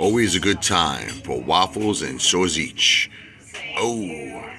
Always a good time for waffles and sausage. Oh.